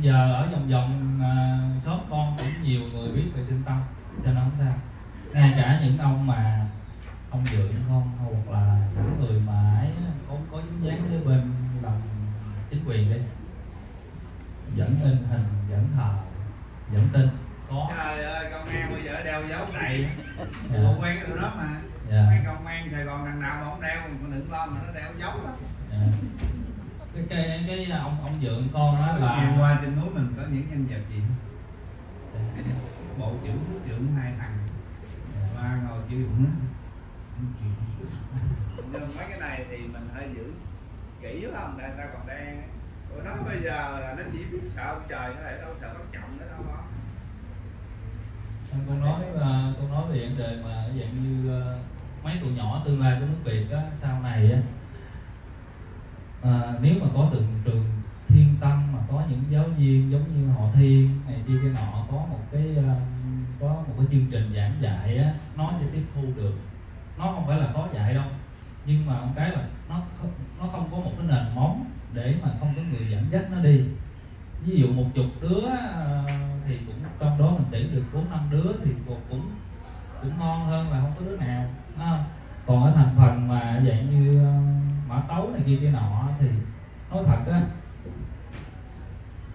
giờ ở vòng vòng xóm con cũng nhiều người biết về tinh tâm cho nên không sao. Ngay cả những ông mà ông dượng con hoặc là những người mà ấy có có dính dáng với bên làm chính quyền đi. Dẫn in hình dẫn thờ dẫn tin. Có. Trời ơi công an bây giờ đeo dấu đầy Dạ. bộ quen từ đó mà. Dạ. mấy công an sài gòn thằng nào mà không đeo còn đừng lo mà nó đeo dấu đó Dạ. Cái cái cái ông ông dượng con đó là qua trên núi mình có những nhân vật gì? Bộ trưởng thứ trưởng hai thằng. Ba ngồi đựng. Nhưng mấy cái này thì mình hơi giữ kỹ lắm không? Người ta còn đang tụi nó bây giờ là nó chỉ biết sợ ông trời thôi đâu sợ bất trọng nữa đâu. Có con nói ờ, con nói về vấn đề mà dạng như ờ, mấy tụi nhỏ tương lai của nước Việt á, sau này á à, nếu mà có từng trường thiên tâm mà có những giáo viên giống như họ thiên này kia cái nọ có một cái ờ, có một cái chương trình giảng dạy á nó sẽ tiếp thu được. Nó không phải là khó dạy đâu nhưng mà một cái là nó không, nó không có một cái nền móng để mà không có người dẫn dắt nó đi. Ví dụ một chục đứa ờ, thì cũng trong đó mình tuyển được bốn năm đứa thì cũng cũng cũng ngon hơn là không có đứa nào à, còn ở thành phần mà dạng như ờ, ờ, mã tấu này kia kia nọ thì nói thật á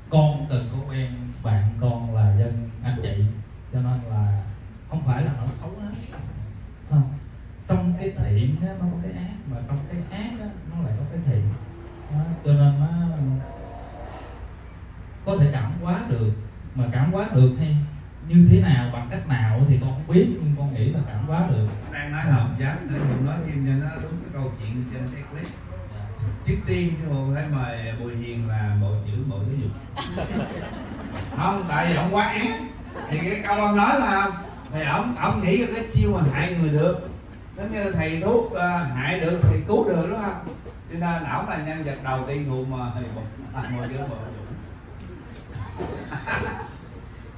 con từng có quen bạn con là dân anh chị cho nên là không phải là nó xấu hết không? Trong cái thiện á, nó có cái ác mà trong cái ác á, nó lại có cái thiện. Đó, cho nên nó có thể cảm hóa được mà cảm hóa được hay như thế nào bằng cách nào thì con không biết nhưng con nghĩ là cảm hóa được. Đang nói học dám nữa cũng nói thêm cho nó đúng cái câu chuyện trên cái clip. Trước tiên thì hồ phải mời bùi hiền là bộ trưởng bộ giáo dục. Không tại vì ông quá án. Thì cái câu ông nói là thì ông ông nghĩ ra cái chiêu mà hại người được. Giống như là thầy thuốc ờ, hại được thì cứu được đúng không? Cho nên ổng là nhân vật đầu tiên thù mà thầy bộ à, mời trưởng bộ giáo dục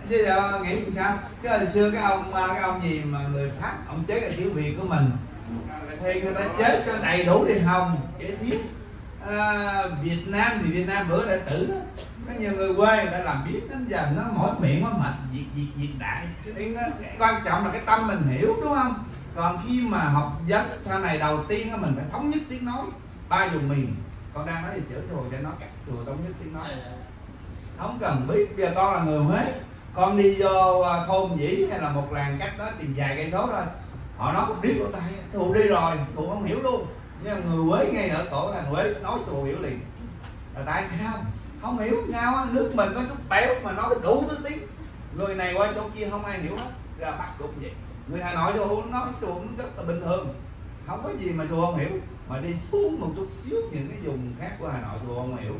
chứ giờ nghĩ làm sao? Chứ hồi xưa cái ông ờ, cái ông gì mà người pháp ông chế cái thiếu việt của mình thì người ta chế cho đầy đủ đi hồng chế thiếu. À, Việt Nam thì Việt Nam bữa đại tử đó. Có nhiều người quê người ta làm biết đến giờ nó mỗi miệng nó mệt việc việc việc đại. Thì nó, quan trọng là cái tâm mình hiểu đúng không? Còn khi mà học vấn sau này đầu tiên á, mình phải thống nhất tiếng nói. Ba dùng miền. Con đang nói gì chữ chùa cho nó cắt chùa thống nhất tiếng nói. Không cần biết bây giờ con là người Huế con đi vô à, thôn dĩ hay là một làng cách đó tìm vài cây số thôi. Họ nói cũng biết lỗ tai thù đi rồi thù không hiểu luôn. Nhưng mà người Huế ngay ở cổ thành Huế nói thù hiểu liền. Là tại sao? Không hiểu sao á, nước mình có chút béo mà nói đủ thứ tiếng. Người này qua chỗ kia không ai hiểu hết ra bắt cũng vậy. Người Hà Nội vô nói thù rất là bình thường. Không có gì mà chùa không hiểu. Mà đi xuống một chút xíu những cái vùng khác của Hà Nội chùa không hiểu.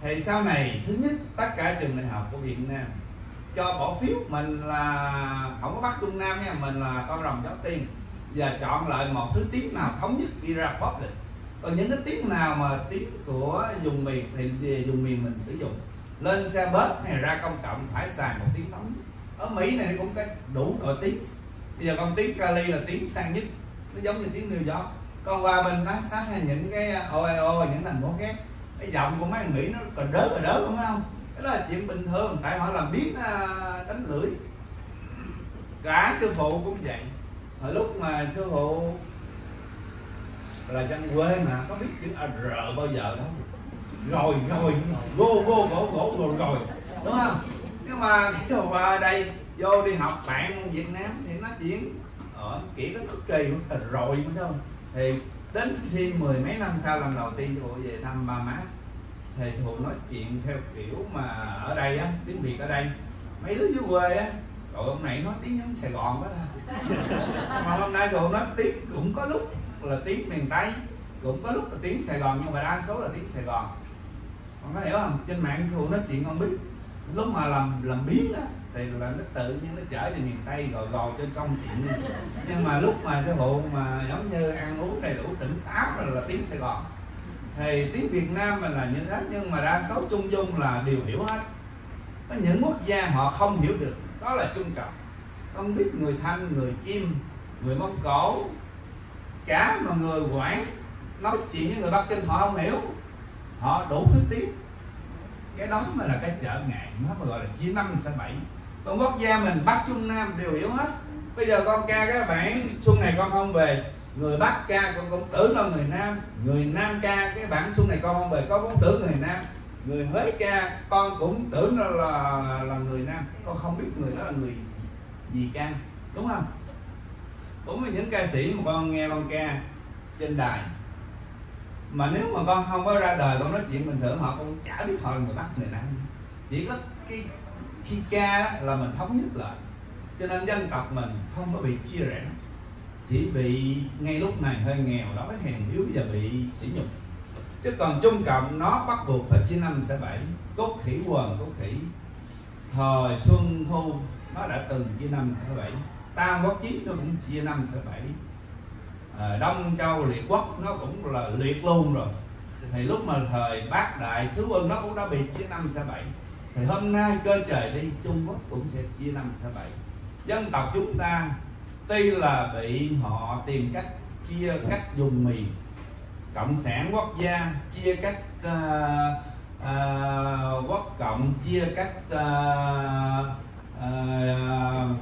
Thì sau này thứ nhất tất cả trường đại học của Việt Nam cho bỏ phiếu. Mình là, không có bắt Trung Nam nha, mình là con rồng cháu tiên. Và chọn lại một thứ tiếng nào thống nhất đi ra public. Còn những cái tiếng nào mà tiếng của vùng miền thì về vùng miền mình sử dụng. Lên xe bus hay ra công cộng phải xài một tiếng thống nhất. Ở Mỹ này cũng có đủ đội tiếng. Bây giờ con tiếng Cali là tiếng sang nhất. Nó giống như tiếng New York. Còn qua bên Texas hay những cái Ohio những thành phố khác, cái giọng của mấy người Mỹ nó còn đớ rồi đớ đúng không? Đó là chuyện bình thường. Tại họ làm biết à, đánh lưỡi. Cả sư phụ cũng vậy. Hồi lúc mà sư phụ là dân quê mà có biết chữ à, r bao giờ đâu rồi rồi gô gô gỗ gỗ rồi rồi. Đúng không? Nhưng mà khi mà qua đây vô đi học bạn Việt Nam thì nói chuyện. Ở kỹ có cực kỳ là rồi mới không? Thì đến khi mười mấy năm sau lần đầu tiên tôi về thăm ba má thầy thụ nói chuyện theo kiểu mà ở đây á tiếng việt ở đây mấy đứa dưới quê á rồi ông này nói tiếng giống sài gòn quá ta. Mà hôm nay thường nói tiếng cũng có lúc là tiếng miền tây cũng có lúc là tiếng sài gòn nhưng mà đa số là tiếng sài gòn. Con có hiểu không? Trên mạng thụ nói chuyện không biết. Lúc mà làm làm biến á thì là nó tự nhiên nó chở về miền tây rồi gò trên sông chuyện. Nhưng mà lúc mà cái hộ mà giống như ăn uống đầy đủ tỉnh táo là, là tiếng sài gòn thì tiếng Việt Nam mình là như thế, nhưng mà đa số chung chung là đều hiểu hết. Có những quốc gia họ không hiểu được, đó là trung cộng. Không biết người thanh, người kim, người mông cổ, cả mà người quảng, nói chuyện với người bắc kinh họ không hiểu. Họ đủ thứ tiếng. Cái đó mới là cái trở ngại, nó mà gọi là chia năm sẽ bảy. Còn quốc gia mình, bắc trung nam đều hiểu hết. Bây giờ con ca các bản xuân này con không về người bắc ca con cũng tưởng là người nam. Người nam ca cái bản xuân này con không về con cũng tưởng người nam. Người huế ca con cũng tưởng là là, là người nam. Con không biết người đó là người gì ca đúng không? Cũng với những ca sĩ mà con nghe con ca trên đài. Mà nếu mà con không có ra đời con nói chuyện bình thường họ cũng chả biết họ là người bắc người nam. Chỉ có cái khi ca là mình thống nhất lại. Cho nên dân tộc mình không có bị chia rẽ chỉ bị ngay lúc này hơi nghèo đói hèn yếu và bị sỉ nhục. Chứ còn trung cộng nó bắt buộc phải chia năm sẽ bảy cốt khỉ quần cốt khỉ thời xuân thu nó đã từng chia năm sẽ bảy. Tam quốc chiến nó cũng chia năm sẽ bảy. À, đông châu liệt quốc nó cũng là liệt luôn rồi. Thì lúc mà thời bác đại sứ quân nó cũng đã bị chia năm sẽ bảy. Thì hôm nay cơ trời đi trung quốc cũng sẽ chia năm sẽ bảy. Dân tộc chúng ta tuy là bị họ tìm cách chia cách dùng miền cộng sản quốc gia chia cách uh, uh, quốc cộng chia cách uh, uh,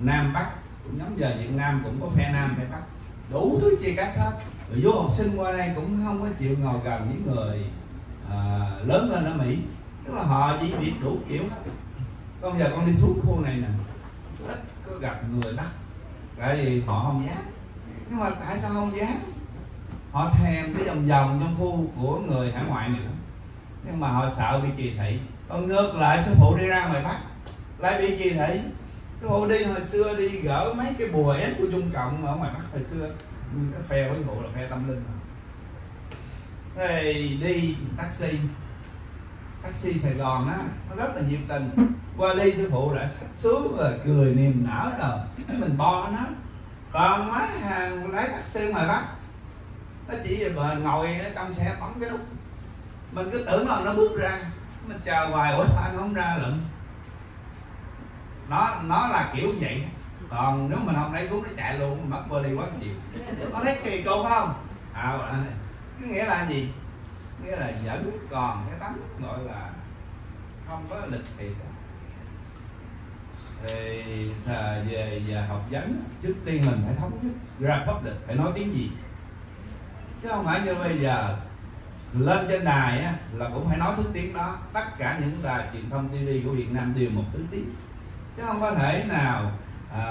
nam bắc. Cũng giờ việt nam cũng có phe nam phe bắc. Đủ thứ chia cách hết. Rồi vô học sinh qua đây cũng không có chịu ngồi gần những người uh, lớn lên ở mỹ. Tức là họ chỉ việc đủ kiểu. Hết con giờ con đi xuống khu này nè. Ít có gặp người bắc tại vì họ không dám. Nhưng mà tại sao không dám? Họ thèm cái vòng vòng trong khu của người hải ngoại này lắm nhưng mà họ sợ bị kỳ thị. Còn ngược lại sư phụ đi ra ngoài bắc, lại bị kỳ thị. Sư phụ đi hồi xưa đi gỡ mấy cái bùa ép của trung cộng ở ngoài bắc hồi xưa. Cái phe với phụ là phe tâm linh. Thì đi taxi taxi Sài Gòn á, nó rất là nhiệt tình. Qua đi sư phụ đã sách xuống rồi, cười niềm nở rồi mình bo nó. Còn mấy hàng lái taxi ngoài bắc, nó chỉ mà ngồi ở trong xe bấm cái nút mình cứ tưởng là nó bước ra, mình chờ hoài, ủa sao anh không ra lận? Nó nó là kiểu vậy. Còn nếu mình không lấy xuống nó chạy luôn, mất bơ đi quá nhiều. Nó thấy kỳ cục không? À cái nghĩa là gì? Nghĩa là vẫn còn cái tánh gọi là không có lịch thiệt thì giờ về giờ học vấn trước tiên mình phải thống nhất ra pháp lịch phải nói tiếng gì chứ không phải như bây giờ lên trên đài á, là cũng phải nói thứ tiếng đó. Tất cả những đài truyền thông TV của Việt Nam đều một thứ tiếng. Chứ không có thể nào à,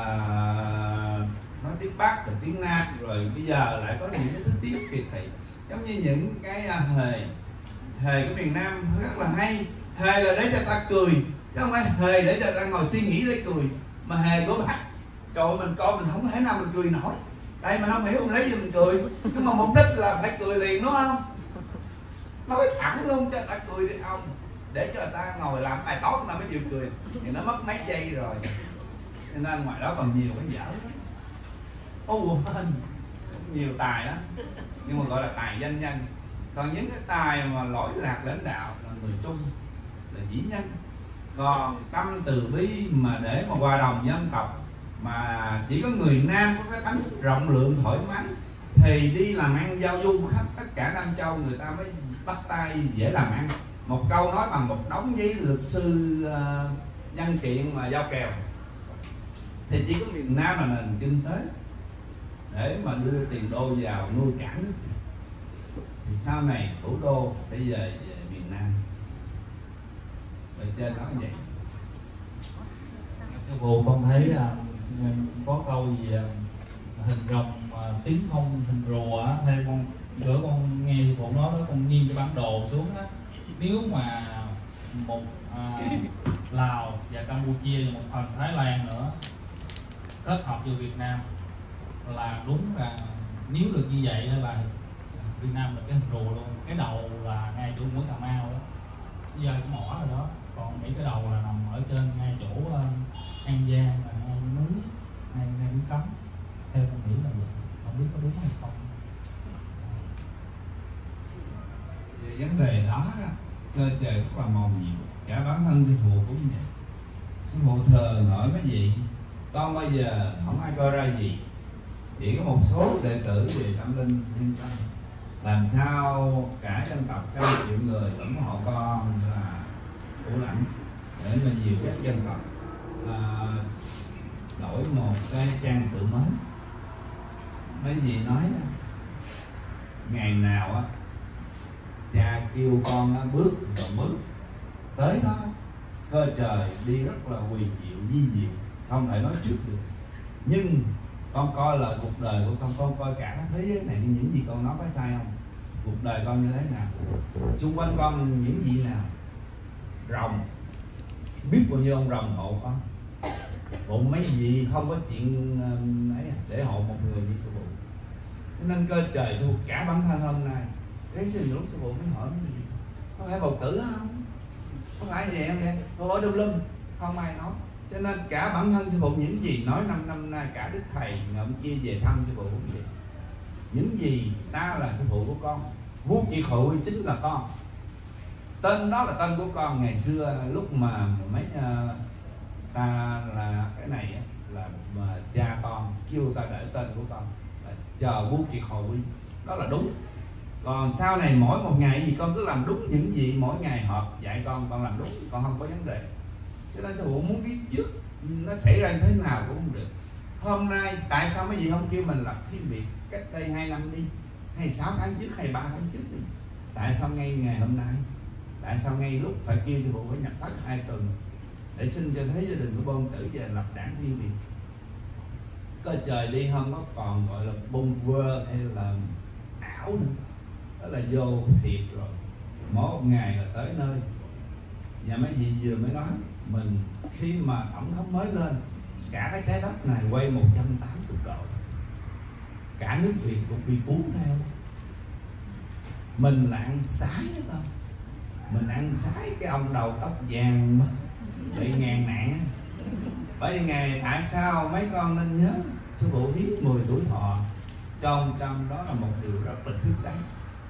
nói tiếng Bắc rồi tiếng Nam rồi bây giờ lại có những cái thứ tiếng kỳ thị giống như những cái à, hề hề của miền Nam rất là hay. Hề là để cho ta cười chứ không phải hề để cho ta ngồi suy nghĩ để cười. Mà hề của bác trời ơi, mình coi mình không thể nào mình cười nổi. Tại mình không hiểu mình lấy gì mình cười. Nhưng mà mục đích là phải cười liền đúng không? Nói thẳng luôn cho ta cười đi ông để cho ta ngồi làm bài tốt người ta mới chịu cười. Thì nó mất mấy giây rồi. Cho nên ngoài đó còn nhiều cái dở ô quên. Nhiều tài đó nhưng mà gọi là tài danh nhân. Còn những cái tài mà lỗi lạc lãnh đạo là người trung là dĩ nhân. Còn tâm từ bi mà để mà hòa đồng dân tộc mà chỉ có người nam có cái tánh rộng lượng thoải mái thì đi làm ăn giao du khắp tất cả nam châu người ta mới bắt tay dễ làm ăn. Một câu nói bằng một đống giấy luật sư uh, nhân kiện mà giao kèo. Thì chỉ có miền nam là nền kinh tế để mà đưa tiền đô vào nuôi cả nước thì sau này thủ đô sẽ về về miền nam. Ở trên đó vậy. Sư phụ con thấy là có câu gì à, hình rồng à, tiếng không hình rùa á con bữa con nghe sư phụ nói nó con nghiêng cái bản đồ xuống á. Nếu mà một à, Lào và Campuchia và một phần Thái Lan nữa kết hợp với Việt Nam là đúng là nếu được như vậy là Việt Nam là cái hình rùa luôn. Cái đầu là ngay chỗ mũi Cà Mau đó. Bây giờ cái mỏ rồi đó. Còn mấy cái đầu là nằm ở trên ngay chỗ ờ, An Giang là ngay núi ngay ngay núi cấm. Theo con nghĩ là vậy. Không biết có đúng hay không. Về vấn đề đó cơ trời rất là màu nhiều cả bản thân sư phụ cũng vậy. Sư phụ thờ hỏi mấy gì, con bây giờ không ai coi ra gì chỉ có một số đệ tử về tâm linh thiên tâm làm sao cả dân tộc trăm triệu người ủng hộ con là tủ lạnh để mà nhiều các dân tộc à, đổi một cái trang sử mới. Mấy gì nói ngày nào á cha kêu con á, bước rồi bước. Tới đó cơ trời đi rất là huyền diệu di diệu không thể nói trước được. Nhưng con coi lời cuộc đời của con con coi cả thế giới này những gì con nói có sai không? Cuộc đời con như thế nào? Xung quanh con những gì nào? Rồng. Biết bao nhiêu ông rồng hộ con? Hộ mấy gì? Không có chuyện um, ấy à? để hộ một người như sư phụ. Nên cơ trời thuộc cả bản thân hôm nay. Thế xin lúc sư phụ mới hỏi gì? Có phải bầu tử không? Có phải gì không vậy? Tôi hỏi đâm lum. Không ai nói cho nên cả bản thân sư phụ những gì nói năm năm nay cả đức thầy ngậm kia về thăm sư phụ cũng vậy. Những gì ta là sư phụ của con vô chị khổ chính là con. Tên đó là tên của con. Ngày xưa lúc mà mấy uh, ta là cái này là mà cha con kêu ta để tên của con là chờ vô kiệt khổ đó là đúng. Còn sau này mỗi một ngày gì con cứ làm đúng những gì mỗi ngày họp dạy con con làm đúng con không có vấn đề cho nên sư phụ muốn biết trước nó xảy ra thế nào cũng không được. Hôm nay, tại sao mấy gì không kêu mình lập thiên biệt cách đây hai năm đi? Hay sáu tháng trước hay ba tháng trước đi? Tại sao ngay ngày hôm nay? Tại sao ngay lúc phải kêu sư phụ phải nhập thất hai tuần để xin cho thế gia đình của bôn tử về lập đảng thiên biệt? Có trời đi không có còn gọi là bông vơ hay là ảo nữa. Đó là vô thiệt rồi. Mỗi một ngày là tới nơi. Và mấy vị vừa mới nói mình khi mà tổng thống mới lên, cả cái trái đất này quay 180 độ. Cả nước Việt cũng bị cuốn theo. Mình là ăn sái đó không mình ăn sái cái ông đầu tóc vàng bị ngàn nạn bởi vì ngày tại sao mấy con nên nhớ sư phụ hiến 10 tuổi thọ? Chồng trăm đó là một điều rất là xứng đáng.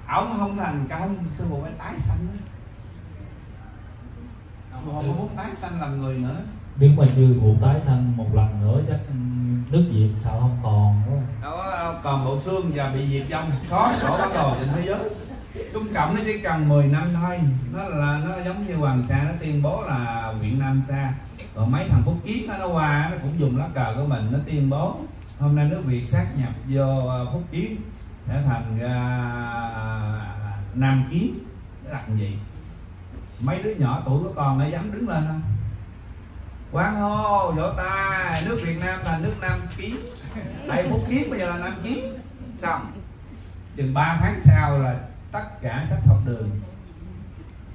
Ông không thành công sư phụ phải tái sanh đó không muốn tái sanh làm người nữa. Biết mà chưa vụ tái sanh một lần nữa chắc nước việt sợ không còn không? Đâu còn bộ xương và bị diệt vong. Khó sổ bắt đầu trên thế giới. Trung cộng nó chỉ cần 10 năm thôi. Nó là nó giống như hoàng sa nó tuyên bố là huyện nam sa. Còn mấy thằng phúc kiến nó qua nó cũng dùng lá cờ của mình nó tuyên bố hôm nay nước việt sát nhập vô ờ, phúc kiến trở thành uh, nam kiến. Làm gì mấy đứa nhỏ tuổi của con nó dám đứng lên không quán hô vỗ tay nước việt nam là nước nam kiến. Đây phúc kiến bây giờ là nam kiến. Xong. Chừng 3 tháng sau là tất cả sách học đường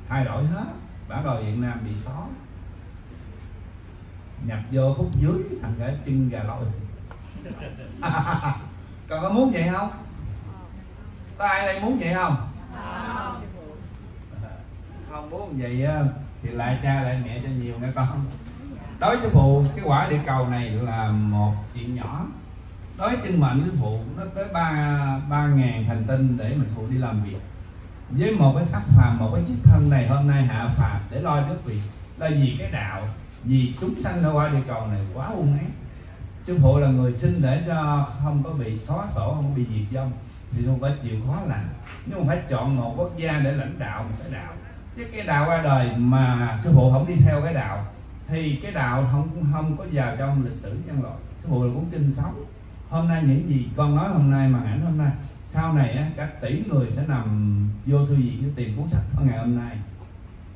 thay đổi hết. Bản đồ Việt Nam bị xóa. Nhập vô khúc dưới thành cái chân gà lội. Con có muốn vậy không? Có ai đây muốn vậy không? Không muốn vậy thì lại cha lại mẹ cho nhiều nghe con. Đối với phụ, cái quả địa cầu này là một chuyện nhỏ. Đối với chân mệnh với phụ nó tới ba ba ngàn hành tinh để mà phụ đi làm việc. Với một cái sắc phàm, một cái chiếc thân này, hôm nay hạ phàm để lo nước việc là vì cái đạo, vì chúng sanh ở qua địa cầu này quá hung ác. Sư phụ là người sinh để cho không có bị xóa sổ, không có bị diệt vong, thì không phải chịu khó làm nhưng mà phải chọn một quốc gia để lãnh đạo một cái đạo cái cái đạo qua đời mà sư phụ không đi theo cái đạo thì cái đạo không không có vào trong lịch sử nhân loại. Sư phụ là cũng kinh sống. Hôm nay những gì con nói hôm nay mà ảnh hôm nay sau này á, các tỷ người sẽ nằm vô thư viện để tìm cuốn sách ở ngày hôm nay.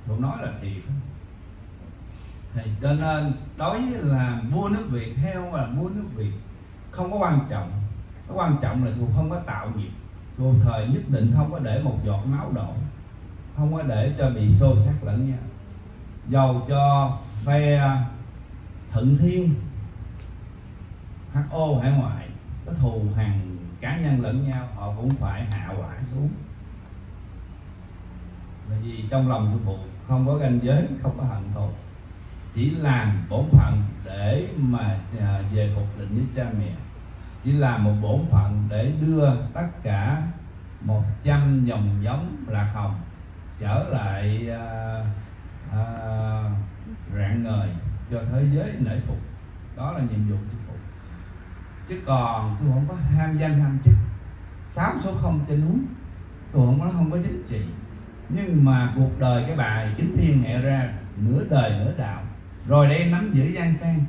Tôi nói là thiệt thì cho nên đối với là vua nước việt theo và vua nước việt không có quan trọng. Cái quan trọng là thuộc không có tạo nghiệp. Thuộc thời nhất định không có để một giọt máu đổ không có để cho bị xô xát lẫn nhau dầu cho phe thận thiên ho hải ngoại, có thù hàng cá nhân lẫn nhau, họ cũng phải hạ quả xuống. Bởi vì trong lòng sư phụ không có ranh giới, không có hận thù. Chỉ làm bổn phận để mà à, về phục định với cha mẹ. Chỉ làm một bổn phận để đưa tất cả một trăm dòng giống lạc hồng trở lại à, à, rạng ngời cho thế giới nể phục. Đó là nhiệm vụ chính phủ. Chứ còn tôi không có ham danh ham chức sáu số không trên núi. Tôi không có không có chính trị. Nhưng mà cuộc đời cái bài chính thiên mẹ ra nửa đời nửa đạo. Rồi đây nắm giữ gian sang.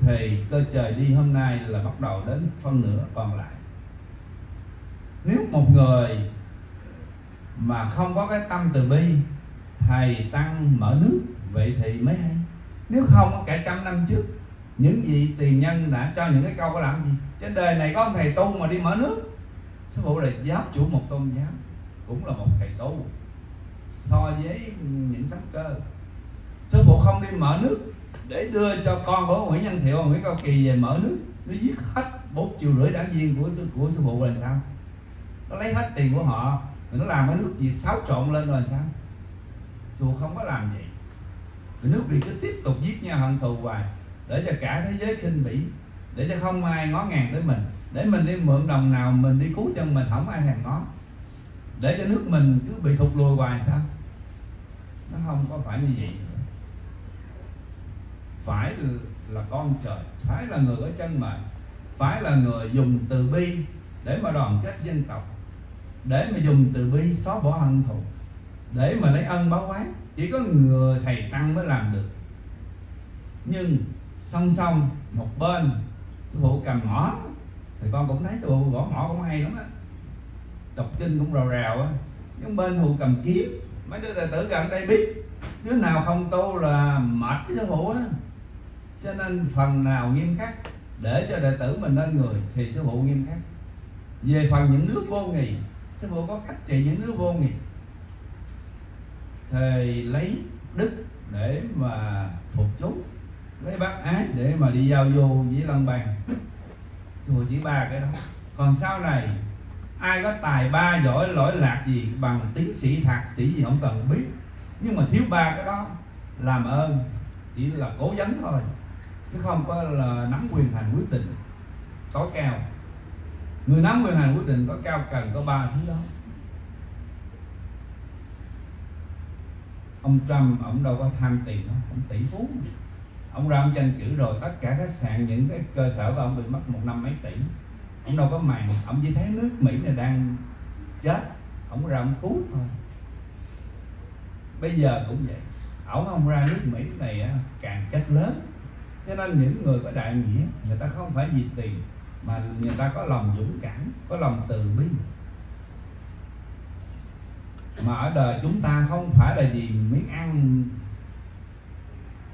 Thì cơ trời đi hôm nay là bắt đầu đến phân nửa còn lại. Nếu một người mà không có cái tâm từ bi, thầy tăng mở nước, vậy thì mới hay. Nếu không cả trăm năm trước, những vị tiền nhân đã cho những cái câu có làm gì? Trên đời này có ông thầy tu mà đi mở nước. Sư phụ là giáo chủ một tôn giáo, cũng là một thầy tu, so với những sắc cơ. Sư phụ không đi mở nước để đưa cho con của Nguyễn Nhân Thiệu Nguyễn Cao Kỳ về mở nước. Nó giết hết bốn triệu rưỡi đảng viên của của sư phụ là sao? Nó lấy hết tiền của họ nó làm cái nước Việt xáo trộn lên rồi sao? Chùa không có làm vậy. Nước Việt cứ tiếp tục giết nhau hận thù hoài, để cho cả thế giới kinh bỉ, để cho không ai ngó ngàng tới mình, để mình đi mượn đồng nào mình đi cứu chân mình, không ai thèm ngó. Để cho nước mình cứ bị thụt lùi hoài sao? Nó không có phải như vậy phải là con trời, phải là người ở chân mệnh phải là người dùng từ bi để mà đoàn kết dân tộc để mà dùng từ bi xóa bỏ hận thù. Để mà lấy ân báo quán chỉ có người thầy tăng mới làm được. Nhưng song song, một bên sư phụ cầm ngõ thì con cũng thấy sư phụ gõ ngõ cũng hay lắm á. Đọc kinh cũng rào rào á. Nhưng bên sư phụ cầm kiếm, mấy đứa đệ tử gần đây biết, đứa nào không tu là mệt cái sư phụ á. Cho nên phần nào nghiêm khắc, để cho đệ tử mình lên người thì sư phụ nghiêm khắc. Về phần những nước vô nghị sư phụ có cách trị những đứa vô nghị thầy lấy đức để mà phục chúng, lấy bác ái để mà đi giao vô với lân bàn. Sư phụ chỉ ba cái đó. Còn sau này, ai có tài ba giỏi lỗi lạc gì bằng tiến sĩ thạc, sĩ gì không cần biết. Nhưng mà thiếu ba cái đó, làm ơn, chỉ là cố vấn thôi. Chứ không có là nắm quyền hành quyết định, tối cao người nắm quyền hành quyết định có cao cần có ba thứ đó. Ông Trump ông đâu có tham tiền đâu ông tỷ phú. Ông ra ông tranh cử rồi, tất cả khách sạn, những cái cơ sở của ông bị mất một năm mấy tỷ. Ông đâu có màng ông chỉ thấy nước Mỹ này đang chết. Ông ra ông cứu thôi. Bây giờ cũng vậy. Ổng không ra nước Mỹ này càng chết lớn. Cho nên những người có đại nghĩa, người ta không phải vì tiền mà người ta có lòng dũng cảm có lòng từ bi. Mà ở đời chúng ta không phải là gì miếng ăn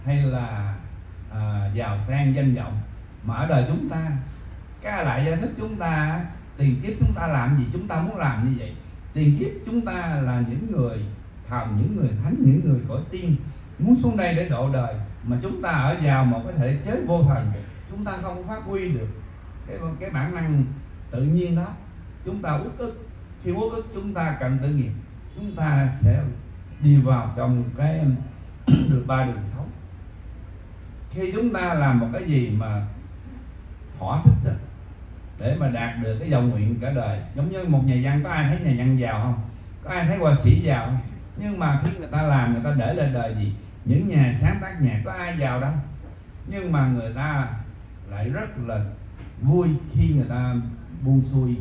hay là à, giàu sang danh vọng. Mà ở đời chúng ta cái lại giải thích chúng ta tiền kiếp chúng ta làm gì chúng ta muốn làm như vậy. Tiền kiếp chúng ta là những người thần những người thánh những người cõi tiên muốn xuống đây để độ đời. Mà chúng ta ở vào một cái thể chế vô thần chúng ta không phát huy được cái cái bản năng tự nhiên đó chúng ta uất ức. Khi uất ức chúng ta cần tự nghiệp chúng ta sẽ đi vào trong cái được ba đường sống. Khi chúng ta làm một cái gì mà thỏa thích đó, để mà đạt được cái dòng nguyện cả đời giống như một nhà văn có ai thấy nhà văn giàu không? Có ai thấy họa sĩ giàu không? Nhưng mà khi người ta làm người ta để lên đời gì? Những nhà sáng tác nhạc có ai giàu đâu? Nhưng mà người ta lại rất là vui khi người ta buông xuôi,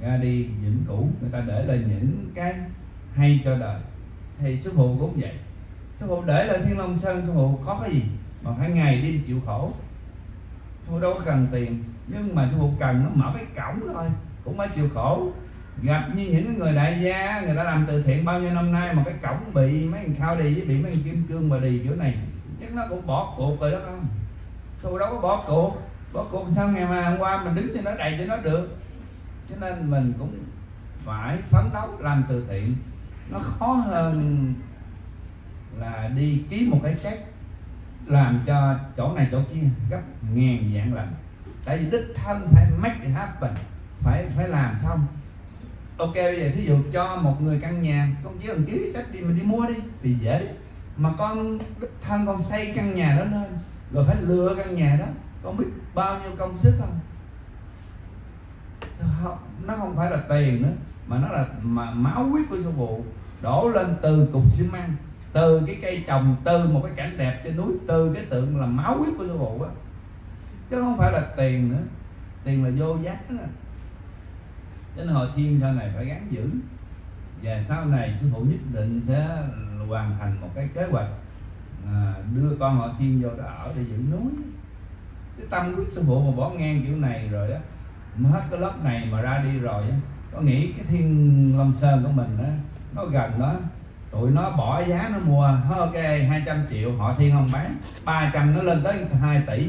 ra đi những cũ người ta để lại những cái hay cho đời. Thì sư phụ cũng vậy. Sư phụ để lại thiên long sơn sư phụ có cái gì mà phải ngày đêm chịu khổ? Sư phụ đâu có cần tiền, nhưng mà sư phụ cần nó mở cái cổng thôi, cũng phải chịu khổ. Gặp như những người đại gia, người ta làm từ thiện bao nhiêu năm nay mà cái cổng bị mấy thằng khao đi với bị mấy thằng kim cương mà đi chỗ này, chắc nó cũng bỏ cuộc rồi đó không? Tôi đâu có bỏ cuộc có cuộc sao ngày mà hôm qua mình đứng cho nó đầy cho nó được. Cho nên mình cũng phải phấn đấu làm từ thiện. Nó khó hơn là đi ký một cái xét làm cho chỗ này chỗ kia gấp ngàn dạng lần. Tại vì đích thân phải make it happen, phải phải làm xong. Ok, bây giờ thí dụ cho một người căn nhà con chỉ cần ký sách đi mình đi mua đi, thì dễ. Mà con đích thân con xây căn nhà đó lên, rồi phải lừa căn nhà đó có biết bao nhiêu công sức không? Nó không phải là tiền nữa mà nó là mà máu huyết của sư phụ. Đổ lên từ cục xi măng từ cái cây trồng từ một cái cảnh đẹp trên núi từ cái tượng là máu huyết của sư phụ á. Chứ không phải là tiền nữa tiền là vô giá đó. Cho nên hồi thiên sau này phải gắn giữ. Và sau này sư phụ nhất định sẽ hoàn thành một cái kế hoạch à, đưa con họ thiên vô đó ở để giữ núi cái tâm quyết sư phụ mà bỏ ngang kiểu này rồi á hết cái lớp này mà ra đi rồi á có nghĩ cái thiên long sơn của mình á nó gần đó tụi nó bỏ giá nó mua ok 200 triệu họ thiên không bán 300 nó lên tới 2 tỷ.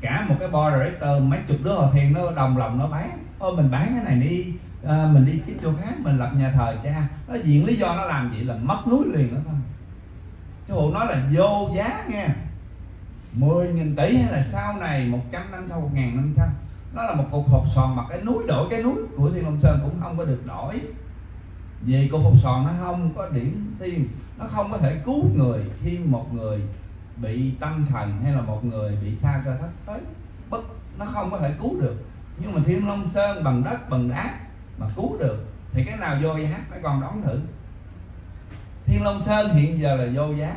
Cả một cái bo director mấy chục đứa họ thiên nó đồng lòng nó bán. Ô mình bán cái này đi à, mình đi kiếm chỗ khác mình lập nhà thờ cha. Nó diện lý do nó làm vậy là mất núi liền đó thôi. Chứ hộ nói là vô giá nghe. 10 nghìn tỷ hay là sau này 100 năm sau 1 ngàn năm sau. Nó là một cục hộp sòn mà cái núi, đổi cái núi của thiên long sơn cũng không có được đổi. Vì cục hộp sòn nó không có điểm tiên nó không có thể cứu người khi một người bị tâm thần hay là một người bị xa cơ thất tới. Bất, nó không có thể cứu được. Nhưng mà thiên long sơn bằng đất, bằng đá mà cứu được, thì cái nào vô giá, mấy con đón thử. Thiên long sơn hiện giờ là vô giá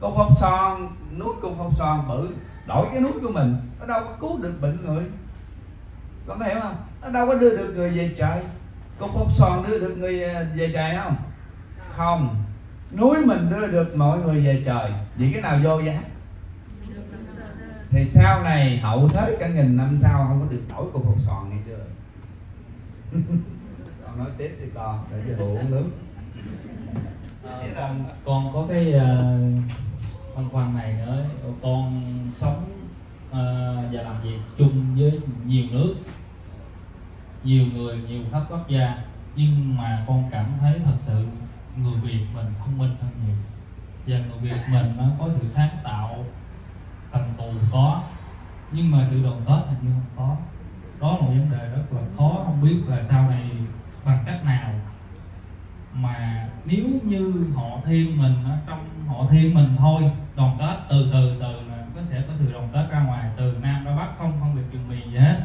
cục hột son núi cục hột son bự đổi cái núi của mình nó đâu có cứu được bệnh người. Con có hiểu không? Nó đâu có đưa được người về trời. Cục hột son đưa được người à, về trời không? Không. Núi mình đưa được mọi người về trời. Vì cái nào vô giá? Thì sau này hậu thế cả nghìn năm sau không có được đổi cục hột sòn nghe chưa con nói tiếp đi con để cho bộ uống nước à, con con có cái uh, băn khoăn này nữa. Con sống uh, và làm việc chung với nhiều nước nhiều người nhiều khắp quốc gia. Nhưng mà con cảm thấy thật sự người việt mình thông minh hơn nhiều. Và người việt mình nó có sự sáng tạo cần cù có. Nhưng mà sự đoàn kết hình như không có. Đó là một vấn đề rất là khó. Không biết là sau này bằng cách nào mà nếu như họ thêm mình ở trong họ thiên mình thôi. Đoàn kết từ từ từ là có sẽ có sự đoàn kết ra ngoài, từ nam ra bắc, không không được chừng mì gì hết.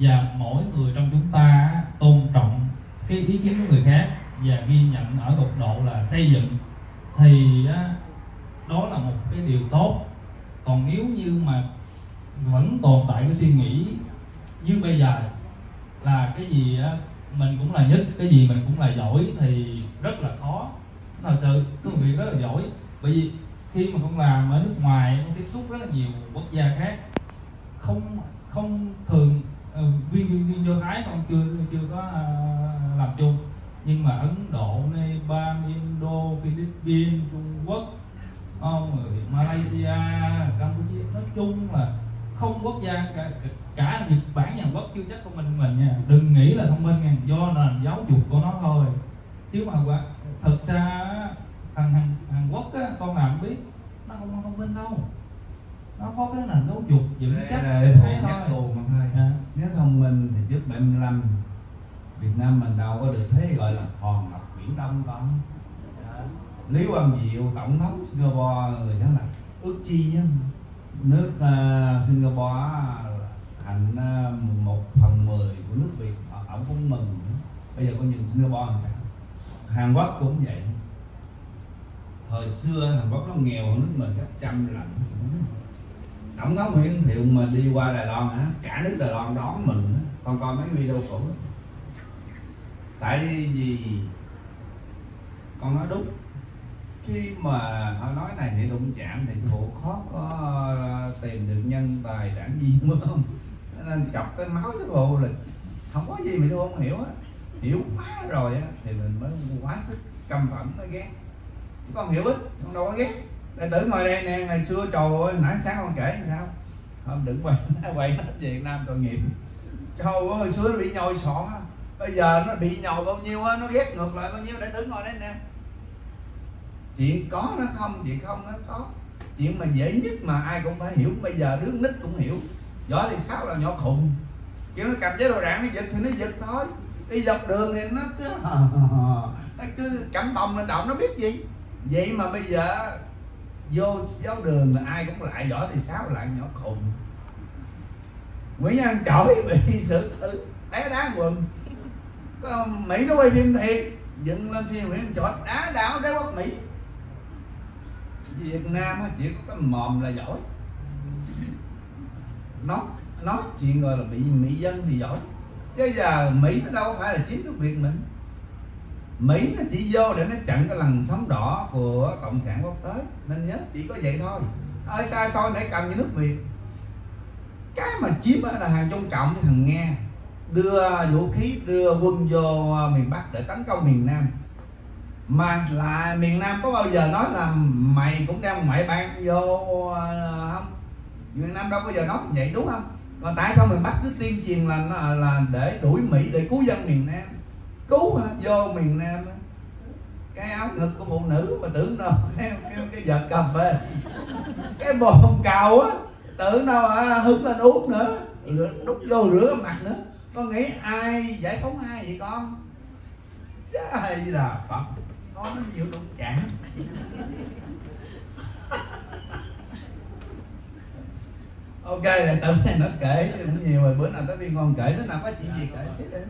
Và mỗi người trong chúng ta tôn trọng cái ý kiến của người khác và ghi nhận ở góc độ là xây dựng thì đó là một cái điều tốt. Còn nếu như mà vẫn tồn tại cái suy nghĩ như bây giờ là cái gì mình cũng là nhất, cái gì mình cũng là giỏi thì rất là khó thật sự cái việc rất là giỏi. Bởi vì khi mà con làm ở nước ngoài con tiếp xúc rất là nhiều quốc gia khác không không thường uh, viên viên viên do thái con chưa chưa có uh, làm chung. Nhưng mà ấn độ nepal indo philippines trung quốc oh, malaysia campuchia nói chung là không quốc gia cả, cả Nhật Bản nhật Quốc chưa chắc thông minh mình nha. Đừng nghĩ là thông minh nha. Do nền giáo dục của nó chứ mà quả thật ra thằng Hàn, Hàn Quốc á, con làm biết nó không thông minh đâu nó có cái nền giáo dục vững chắc thế thôi. Mà thôi. À. nếu thông minh thì trước 75 Việt Nam mình đâu có được thế gọi là hòn ngọc biển đông con à. Lý Quang Diệu tổng thống Singapore người đó là ước chi á nước uh, Singapore thành uh, một phần mười của nước Việt ông cũng mừng bây giờ có nhìn Singapore Hàn Quốc cũng vậy. Thời xưa Hàn Quốc nó nghèo hơn nước mình gấp trăm lần. Tổng thống Nguyễn Thiệu mà đi qua Đài Loan á, cả nước Đài Loan đón mừng con coi mấy video cũ. Tại vì con nói đúng. Khi mà họ nói này thì đụng chạm thì bộ khó có tìm được nhân tài đảng viên đúng không? Nên chọc cái máu cái bộ là không có gì mà tôi không hiểu á hiểu quá rồi á, thì mình mới quá sức, căm phẫn, mới ghét. Chứ con hiểu ít, con đâu có ghét. Đệ tử ngồi đây nè, ngày xưa trời ơi, nãy sáng con kể làm sao? Không đừng quay quay hết về Việt Nam tội nghiệp. Trời ơi, hồi xưa nó bị nhồi sọ. Bây giờ nó bị nhồi bao nhiêu á, nó ghét ngược lại bao nhiêu? Để tử ngồi đây nè. Chuyện có nó không, chuyện không nó có. Chuyện mà dễ nhất mà ai cũng phải hiểu. Bây giờ đứa nít cũng hiểu. Giỏi thì sao là nhỏ khùng. Kiểu nó cầm chế đồ rạng nó giật thì nó giật thôi đi dọc đường thì nó cứ nó cứ cắm bông lên động nó biết gì? Vậy mà bây giờ vô giáo đường là ai cũng lại giỏi thì sao? Lại nhỏ khùng. Nguyễn Nhân Chổi bị xử tử, té đá quần. Mỹ nó quay phim thiệt, dựng lên phim Nguyễn Chổi, đá đảo đế quốc Mỹ. Việt Nam chỉ có cái mồm là giỏi. Nói nói chuyện gọi là bị mỹ dân thì giỏi chứ giờ Mỹ nó đâu phải là chiếm nước Việt mình. Mỹ nó chỉ vô để nó chặn cái lằn sóng đỏ của cộng sản quốc tế. Nên nhớ, chỉ có vậy thôi. Ở xa xôi để cần như nước Việt. Cái mà chiếm là hàng Trung Cộng thằng nghe đưa vũ khí, đưa quân vô à, miền Bắc để tấn công miền Nam. Mà là miền Nam có bao giờ nói là mày cũng đem ngoại bang vô à, không? Miền Nam đâu bao giờ nói vậy, đúng không? Mà tại sao miền Bắc cứ tuyên truyền là là để đuổi Mỹ để cứu dân miền Nam? Cứu hả? vô miền Nam cái áo ngực của phụ nữ mà tưởng đâu cái, cái, cái giật cà phê. Cái bồn cầu á tưởng đâu à, hứng lên uống nữa. Đút vô rửa mặt nữa. Con nghĩ ai giải phóng ai vậy con? Trời gì là phật. Con nó nhiều đụng chạm. Ok là tưởng này nó kể cũng nhiều rồi, bữa nào tới viên con kể, nó nào có chuyện gì kể chứ em.